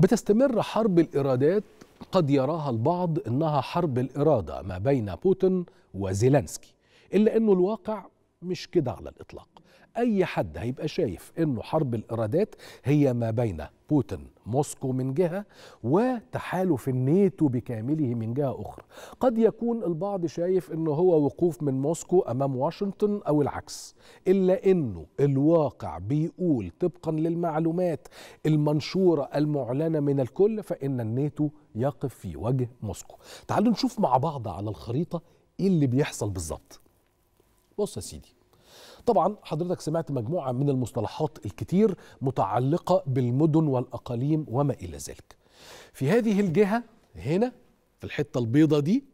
بتستمر حرب الإرادات قد يراها البعض إنها حرب الإرادة ما بين بوتين وزيلنسكي إلا إنه الواقع مش كده على الإطلاق. أي حد هيبقى شايف إنه حرب الإرادات هي ما بين بوتين موسكو من جهة وتحالف الناتو بكامله من جهة أخرى. قد يكون البعض شايف إنه هو وقوف من موسكو أمام واشنطن أو العكس إلا إنه الواقع بيقول طبقا للمعلومات المنشورة المعلنة من الكل فإن الناتو يقف في وجه موسكو. تعالوا نشوف مع بعض على الخريطة إيه اللي بيحصل بالظبط. بص يا سيدي. طبعا حضرتك سمعت مجموعة من المصطلحات الكتير متعلقة بالمدن والأقاليم وما إلى ذلك. في هذه الجهة هنا في الحتة البيضة دي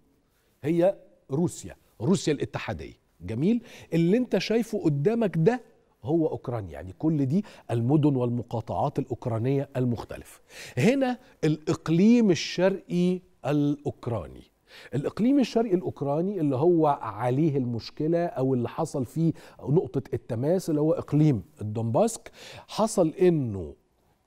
هي روسيا روسيا الاتحادية. جميل؟ اللي انت شايفه قدامك ده هو أوكرانيا. يعني كل دي المدن والمقاطعات الأوكرانية المختلفة. هنا الإقليم الشرقي الأوكراني. الإقليم الشرقي الأوكراني اللي هو عليه المشكلة أو اللي حصل فيه نقطة التماس اللي هو إقليم الدونباسك حصل إنه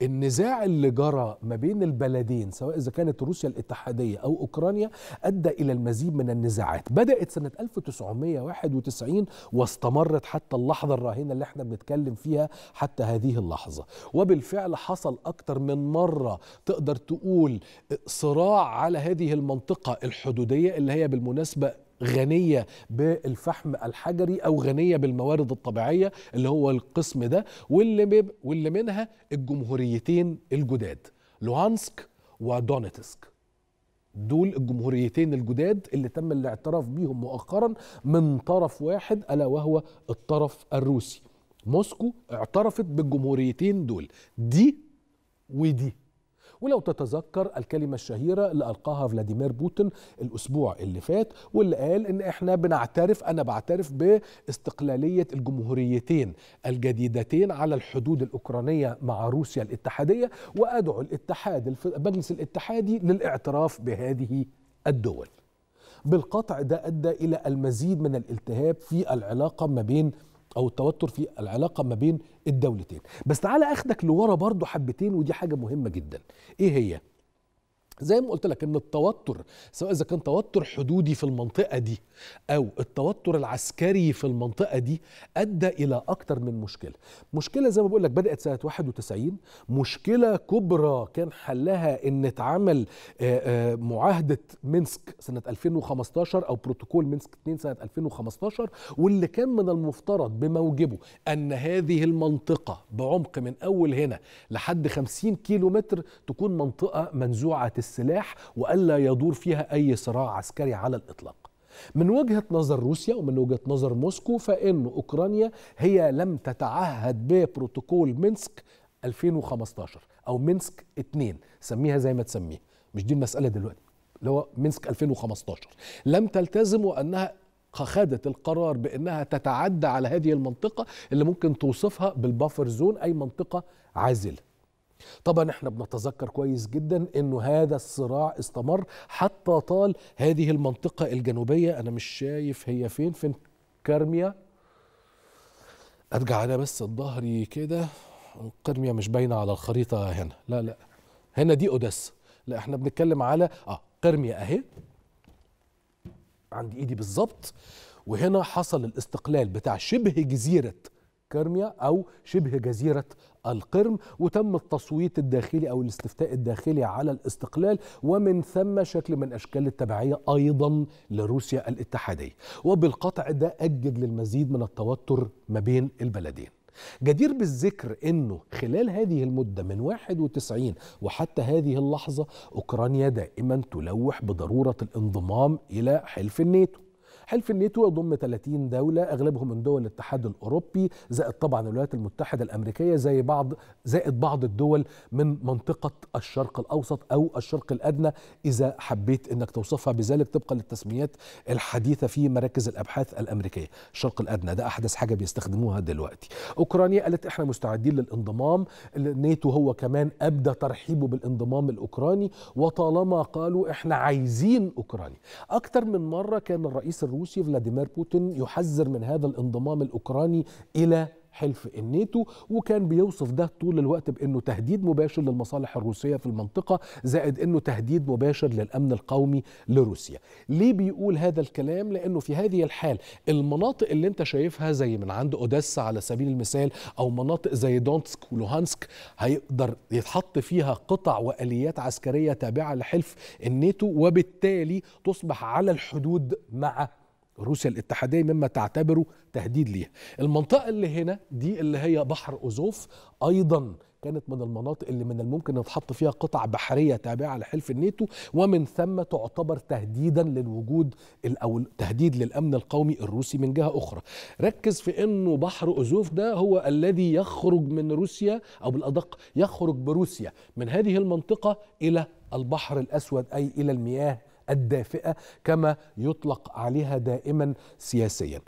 النزاع اللي جرى ما بين البلدين سواء إذا كانت روسيا الاتحادية أو أوكرانيا أدى إلى المزيد من النزاعات. بدأت سنة 1991 واستمرت حتى اللحظة الراهنة اللي إحنا بنتكلم فيها حتى هذه اللحظة. وبالفعل حصل أكتر من مرة تقدر تقول صراع على هذه المنطقة الحدودية اللي هي بالمناسبة غنية بالفحم الحجري أو غنية بالموارد الطبيعية اللي هو القسم ده واللي, واللي منها الجمهوريتين الجداد لوهانسك ودونيتسك. دول الجمهوريتين الجداد اللي تم الاعتراف بيهم مؤخرا من طرف واحد ألا وهو الطرف الروسي. موسكو اعترفت بالجمهوريتين دول. دي ودي. ولو تتذكر الكلمة الشهيرة اللي ألقاها فلاديمير بوتين الأسبوع اللي فات واللي قال إن إحنا بنعترف أنا بعترف باستقلالية الجمهوريتين الجديدتين على الحدود الأوكرانية مع روسيا الاتحادية وأدعو الاتحاد المجلس الاتحادي للاعتراف بهذه الدول. بالقطع ده أدى إلى المزيد من الالتهاب في العلاقة ما بين أو التوتر في العلاقة ما بين الدولتين. بس تعالى أخدك لورا برضو حبتين ودي حاجة مهمة جدا. إيه هي؟ زي ما قلت لك إن التوتر سواء إذا كان توتر حدودي في المنطقة دي أو التوتر العسكري في المنطقة دي أدى إلى أكتر من مشكلة. مشكلة زي ما بقول لك بدأت سنة 91 مشكلة كبرى كان حلها إن اتعمل معاهدة مينسك سنة 2015 أو بروتوكول مينسك 2 سنة 2015 واللي كان من المفترض بموجبه أن هذه المنطقة بعمق من أول هنا لحد 50 كيلو متر تكون منطقة منزوعة السلاح وألا يدور فيها أي صراع عسكري على الإطلاق. من وجهة نظر روسيا ومن وجهة نظر موسكو فإن أوكرانيا هي لم تتعهد ببروتوكول مينسك 2015 أو مينسك 2 سميها زي ما تسميه. مش دي المسألة دلوقتي اللي هو مينسك 2015 لم تلتزم وأنها خدت القرار بأنها تتعدى على هذه المنطقة اللي ممكن توصفها بال buffer zone أي منطقة عازلة. طبعا إحنا بنتذكر كويس جدا إنه هذا الصراع استمر حتى طال هذه المنطقة الجنوبية. أنا مش شايف هي فين فين كريميا؟ أرجع أنا بس ظهري كده. كارميا مش باينة على الخريطة هنا. لا لا. هنا دي أوديسا. لا إحنا بنتكلم على آه كارميا أهي. عند إيدي بالظبط وهنا حصل الاستقلال بتاع شبه جزيرة كرميا أو شبه جزيرة القرم وتم التصويت الداخلي أو الاستفتاء الداخلي على الاستقلال ومن ثم شكل من أشكال التبعية أيضا لروسيا الاتحادية. وبالقطع ده اجج للمزيد من التوتر ما بين البلدين. جدير بالذكر إنه خلال هذه المدة من 91 وحتى هذه اللحظة أوكرانيا دائما تلوح بضرورة الانضمام إلى حلف الناتو. حلف الناتو يضم 30 دولة أغلبهم من دول الاتحاد الأوروبي زائد طبعا الولايات المتحدة الأمريكية زي بعض زائد بعض الدول من منطقة الشرق الأوسط أو الشرق الأدنى. إذا حبيت أنك توصفها بذلك طبقا للتسميات الحديثة في مراكز الأبحاث الأمريكية. الشرق الأدنى ده أحدث حاجة بيستخدموها دلوقتي. أوكرانيا قالت إحنا مستعدين للانضمام. الناتو هو كمان أبدى ترحيبه بالانضمام الأوكراني وطالما قالوا إحنا عايزين أوكرانيا. أكتر من مرة كان الرئيس الروسي فلاديمير بوتين يحذر من هذا الانضمام الأوكراني إلى حلف الناتو وكان بيوصف ده طول الوقت بأنه تهديد مباشر للمصالح الروسية في المنطقة زائد أنه تهديد مباشر للأمن القومي لروسيا. ليه بيقول هذا الكلام؟ لأنه في هذه الحال المناطق اللي أنت شايفها زي من عند أوديسا على سبيل المثال أو مناطق زي دونتسك ولوهانسك هيقدر يتحط فيها قطع وآليات عسكرية تابعة لحلف الناتو وبالتالي تصبح على الحدود مع روسيا الاتحادية مما تعتبره تهديد ليها. المنطقة اللي هنا دي اللي هي بحر أوزوف أيضا كانت من المناطق اللي من الممكن ان تحط فيها قطع بحرية تابعة لحلف الناتو ومن ثم تعتبر تهديدا للوجود أو تهديد للأمن القومي الروسي من جهة أخرى. ركز في إنه بحر أوزوف ده هو الذي يخرج من روسيا أو بالأدق يخرج بروسيا من هذه المنطقة إلى البحر الأسود أي إلى المياه الدافئة كما يطلق عليها دائما سياسيا.